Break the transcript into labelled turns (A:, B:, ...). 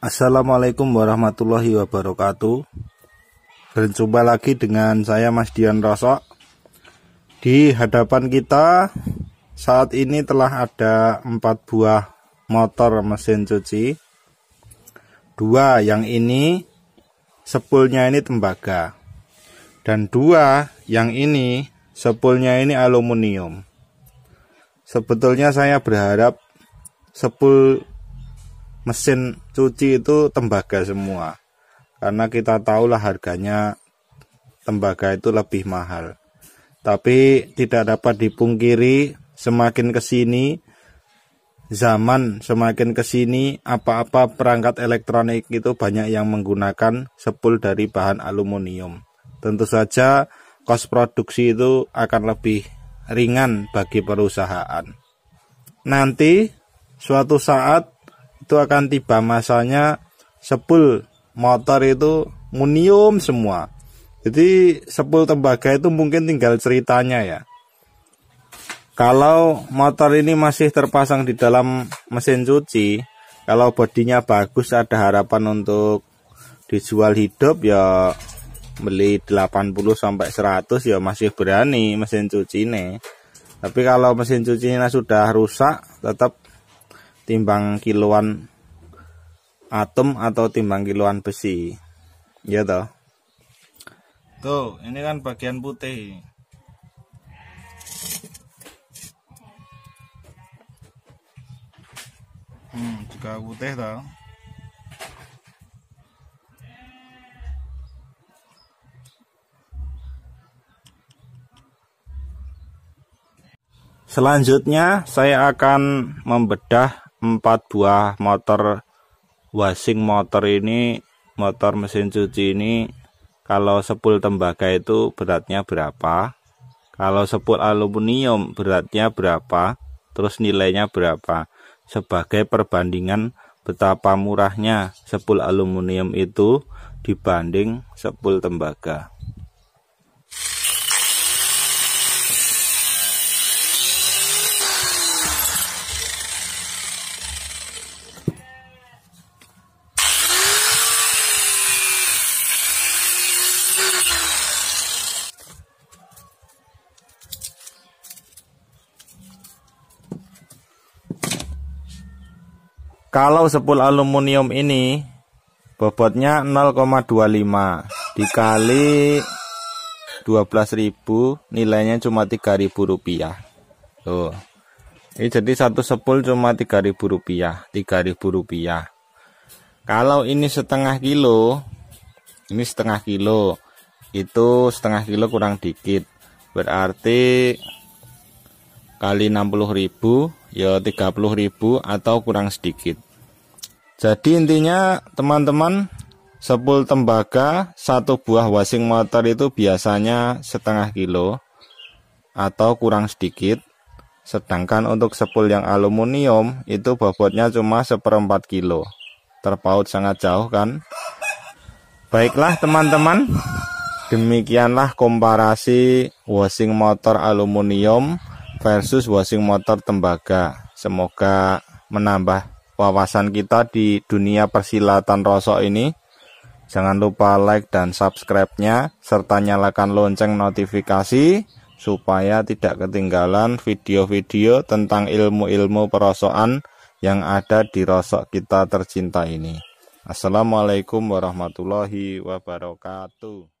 A: Assalamualaikum warahmatullahi wabarakatuh. Berjumpa lagi dengan saya Mas Dian Rosok. Di hadapan kita saat ini telah ada empat buah motor mesin cuci. Dua yang ini sepulnya ini tembaga. Dan dua yang ini sepulnya ini aluminium. Sebetulnya saya berharap sepul mesin cuci itu tembaga semua. Karena kita tahulah harganya tembaga itu lebih mahal. Tapi tidak dapat dipungkiri semakin ke sini zaman semakin ke sini apa-apa perangkat elektronik itu banyak yang menggunakan sepul dari bahan aluminium. Tentu saja kos produksi itu akan lebih ringan bagi perusahaan. Nanti suatu saat itu akan tiba masanya sepul motor itu munium semua. Jadi sepul tembaga itu mungkin tinggal ceritanya ya. Kalau motor ini masih terpasang di dalam mesin cuci, kalau bodinya bagus ada harapan untuk dijual hidup ya beli 80 sampai 100 ya masih berani mesin cuci ini. Tapi kalau mesin cuci ini sudah rusak tetap timbang kiloan atom atau timbang kiloan besi. Ya toh? Tuh ini kan bagian putih. Hmm juga putih toh. Selanjutnya saya akan membedah empat buah motor washing motor ini motor mesin cuci ini kalau sepul tembaga itu beratnya berapa? Kalau sepul aluminium beratnya berapa? Terus nilainya berapa? Sebagai perbandingan betapa murahnya sepul aluminium itu dibanding sepul tembaga Kalau sepul aluminium ini bobotnya 0,25 dikali 12.000 nilainya cuma 3.000 rupiah. Tuh. Ini jadi satu sepul cuma 3.000 rupiah, 3.000 rupiah. Kalau ini setengah kilo, ini setengah kilo, itu setengah kilo kurang dikit. Berarti kali 60.000 ya 30.000 atau kurang sedikit. Jadi intinya teman-teman sepul tembaga satu buah washing motor itu biasanya setengah kilo atau kurang sedikit. Sedangkan untuk sepul yang aluminium itu bobotnya cuma seperempat kilo. Terpaut sangat jauh kan? Baiklah teman-teman. Demikianlah komparasi washing motor aluminium versus washing motor tembaga. Semoga menambah wawasan kita di dunia persilatan rosok ini. Jangan lupa like dan subscribe-nya serta nyalakan lonceng notifikasi supaya tidak ketinggalan video-video tentang ilmu-ilmu perosokan yang ada di rosok kita tercinta ini. Assalamualaikum warahmatullahi wabarakatuh.